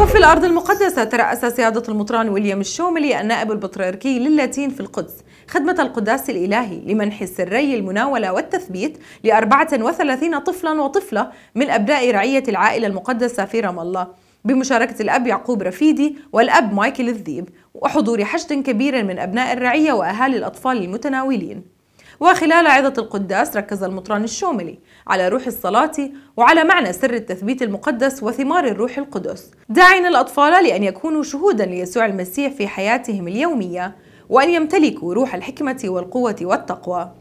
وفي الأرض المقدسة ترأس سيادة المطران ويليام الشوملي النائب البطريركي للاتين في القدس. خدمة القداس الإلهي لمنح السري المناولة والتثبيت ل 34 طفلا وطفلة من أبناء رعية العائلة المقدسة في رام الله. بمشاركة الأب يعقوب رفيدي والأب مايكل الذيب وحضور حشد كبير من أبناء الرعية وأهالي الأطفال المتناولين. وخلال عظة القداس ركز المطران الشوملي على روح الصلاة وعلى معنى سر التثبيت المقدس وثمار الروح القدس. داعين الأطفال لأن يكونوا شهودا ليسوع المسيح في حياتهم اليومية وأن يمتلكوا روح الحكمة والقوة والتقوى.